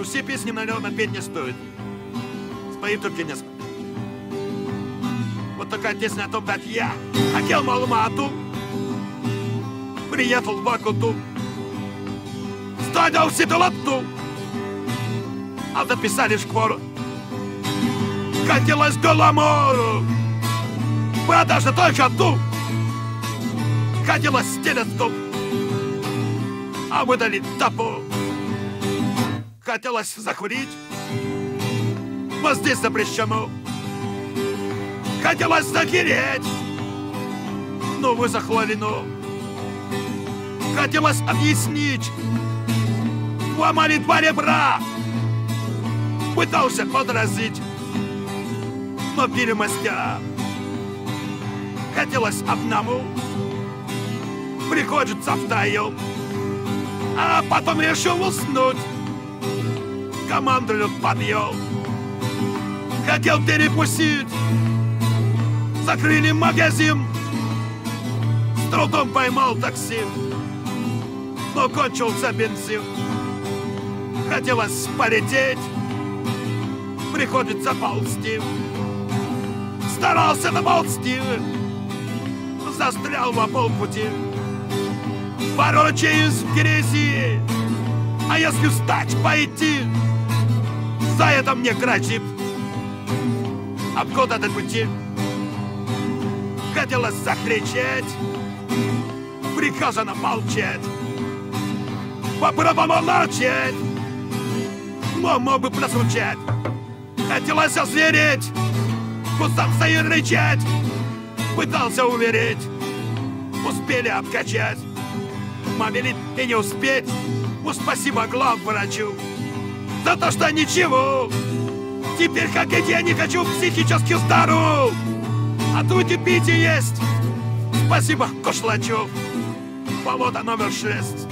Ну, все песни, наверное, петь не стоит. Спою только несколько. Вот такая песня о том, как я хотел в Алмату, приехал в Бакуту, стадил Ситулатту, а дописали шквору. Хотелось Голомору, продажа только ту, хотелось телеступ, а выдали топу. Хотелось закурить, но здесь запрещено. Хотелось загереть, но высохло вино. Хотелось объяснить, ломали два ребра. Пытался подразить, но били мастера. Хотелось одному, приходится втроем. А потом решил уснуть, команду подъел. Хотел перепустить, закрыли магазин. С трудом поймал такси, но кончился бензин. Хотелось полететь, приходится ползти. Старался доползти, застрял на полпути. Ворочаюсь в грязи, а если встать, пойти, за это мне грозит обгод от пути. Хотелось закричать, приказано молчать. Попробовал молчать, но мог бы прозвучать. Хотелось озвереть, кусаться и рычать. Пытался уверить, успели обкачать. Маме велит и не успеть, ну спасибо главврачу за то, что ничего. Теперь, как и я, не хочу психически здоров. А тут и пить и есть. Спасибо, Кошлачев. Повода номер шесть.